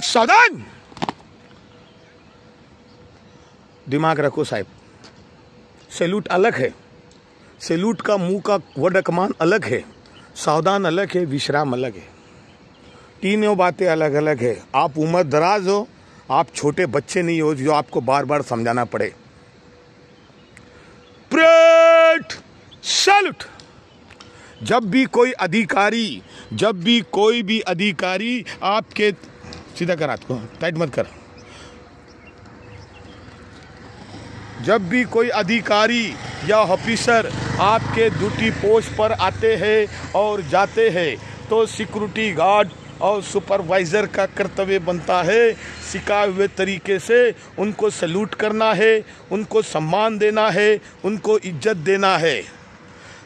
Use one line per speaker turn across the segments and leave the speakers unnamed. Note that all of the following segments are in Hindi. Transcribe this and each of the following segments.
सावधान दिमाग रखो साहब। सैल्यूट अलग है। सैल्यूट का मुँह का वडकमान अलग है। सावधान अलग है विश्राम अलग है। तीनों बातें अलग अलग है। आप उम्र दराज हो आप छोटे बच्चे नहीं हो जो आपको बार बार समझाना पड़े। प्रेट सैल्यूट जब भी कोई अधिकारी जब भी कोई भी अधिकारी आपके सीधा कर हाथ को। टाइट मत कर। जब भी कोई अधिकारी या ऑफिसर आपके ड्यूटी पोस्ट पर आते हैं और जाते हैं तो सिक्योरिटी गार्ड और सुपरवाइज़र का कर्तव्य बनता है सिखाए हुए तरीके से उनको सल्यूट करना है, उनको सम्मान देना है, उनको इज़्ज़त देना है।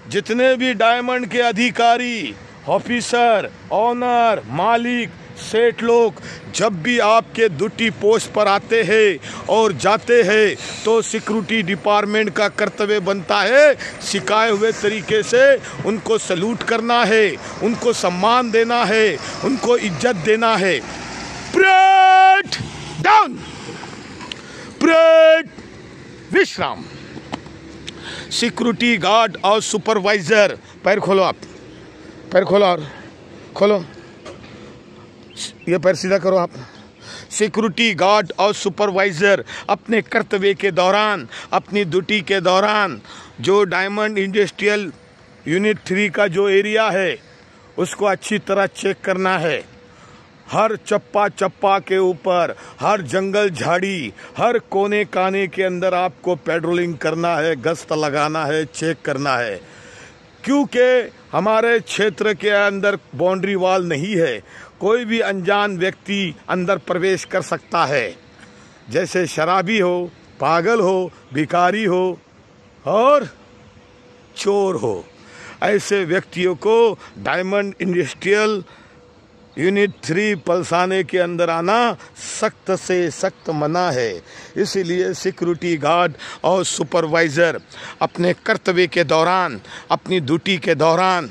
जितने भी डायमंड के अधिकारी, ऑफिसर ऑनर मालिक सेठ लोग, जब भी आपके ड्यूटी पोस्ट पर आते हैं और जाते हैं तो सिक्योरिटी डिपार्टमेंट का कर्तव्य बनता है सिखाए हुए तरीके से उनको सल्यूट करना है, उनको सम्मान देना है, उनको इज़्ज़त देना है। प्रेट डाउन प्रेट विश्राम। सिक्योरिटी गार्ड और सुपरवाइजर, पैर खोलो आप। पैर खोलो और खोलो। ये पैर सीधा करो आप। सिक्योरिटी गार्ड और सुपरवाइजर अपने कर्तव्य के दौरान, अपनी ड्यूटी के दौरान, जो डायमंड इंडस्ट्रियल यूनिट थ्री का जो एरिया है, उसको अच्छी तरह चेक करना है। हर चप्पा चप्पा के ऊपर, हर जंगल झाड़ी, हर कोने काने के अंदर आपको पेट्रोलिंग करना है, गश्त लगाना है चेक करना है। क्योंकि हमारे क्षेत्र के अंदर बाउंड्री वॉल नहीं है कोई भी अनजान व्यक्ति अंदर प्रवेश कर सकता है। जैसे शराबी हो, पागल हो भिकारी हो, और चोर हो। ऐसे व्यक्तियों को डायमंड इंडस्ट्रियल यूनिट थ्री पलसाने के अंदर आना सख्त से सख्त मना है। इसीलिए सिक्योरिटी गार्ड और सुपरवाइज़र अपने कर्तव्य के दौरान, अपनी ड्यूटी के दौरान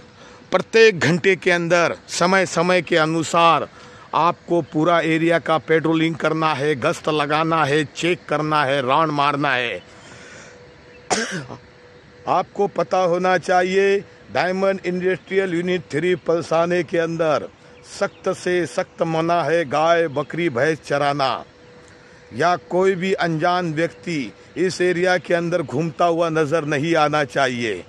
प्रत्येक घंटे के अंदर समय समय के अनुसार आपको पूरा एरिया का पेट्रोलिंग करना है, गश्त लगाना है, चेक करना है, राउंड मारना है। आपको पता होना चाहिए, डायमंड इंडस्ट्रियल यूनिट थ्री पलसाने के अंदर सख्त से सख्त मना है गाय, बकरी, भैंस चराना। या कोई भी अनजान व्यक्ति इस एरिया के अंदर घूमता हुआ नज़र नहीं आना चाहिए।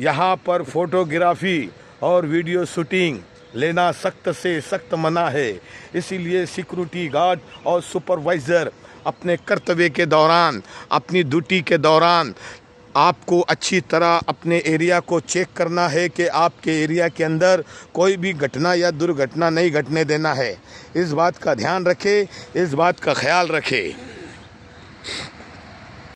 यहाँ पर फोटोग्राफी और वीडियो शूटिंग लेना सख्त से सख्त मना है। इसीलिए सिक्योरिटी गार्ड और सुपरवाइज़र अपने कर्तव्य के दौरान, अपनी ड्यूटी के दौरान आपको अच्छी तरह अपने एरिया को चेक करना है कि आपके एरिया के अंदर कोई भी घटना या दुर्घटना नहीं घटने देना है। इस बात का ध्यान रखें, इस बात का ख्याल रखें।